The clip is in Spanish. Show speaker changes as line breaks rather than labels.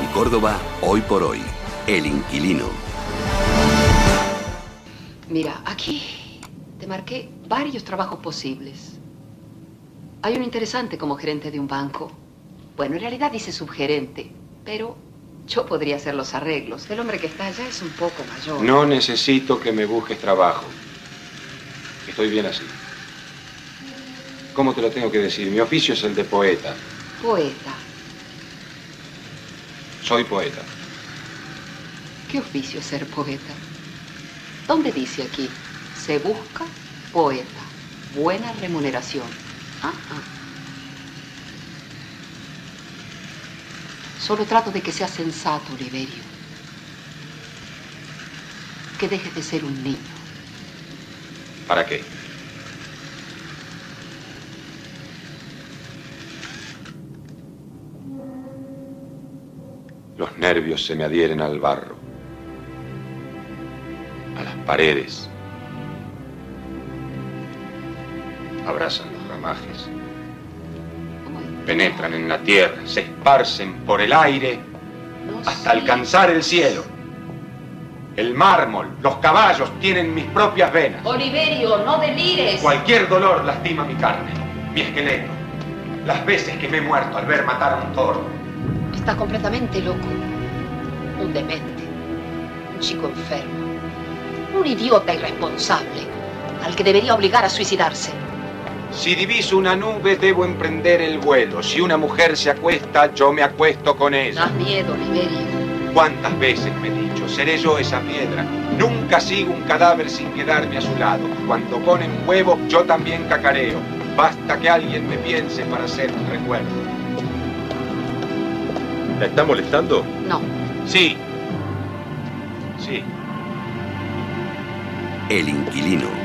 Córdoba, hoy por hoy. El inquilino.
Mira, aquí te marqué varios trabajos posibles. Hay un interesante como gerente de un banco. Bueno, en realidad dice subgerente, pero yo podría hacer los arreglos. El hombre que está allá es un poco mayor.
No necesito que me busques trabajo. Estoy bien así. ¿Cómo te lo tengo que decir? Mi oficio es el de poeta.
Poeta.
Soy poeta.
¿Qué oficio es ser poeta? ¿Dónde dice aquí? Se busca poeta. Buena remuneración. Ah, ah. Solo trato de que sea sensato, Oliverio. Que dejes de ser un niño.
¿Para qué? Los nervios se me adhieren al barro, a las paredes. Abrazan los ramajes, penetran en la tierra, se esparcen por el aire hasta alcanzar el cielo. El mármol, los caballos tienen mis propias venas.
Oliverio, no delires.
Cualquier dolor lastima mi carne, mi esqueleto. Las veces que me he muerto al ver matar a un toro.
Está completamente loco. Un demente. Un chico enfermo. Un idiota irresponsable. Al que debería obligar a suicidarse.
Si diviso una nube, debo emprender el vuelo. Si una mujer se acuesta, yo me acuesto con ella.
Das miedo, Oliverio.
¿Cuántas veces me he dicho, seré yo esa piedra? Nunca sigo un cadáver sin quedarme a su lado. Cuando ponen un huevo, yo también cacareo. Basta que alguien me piense para ser un recuerdo.
¿La está molestando?
No.
Sí. Sí.
El inquilino.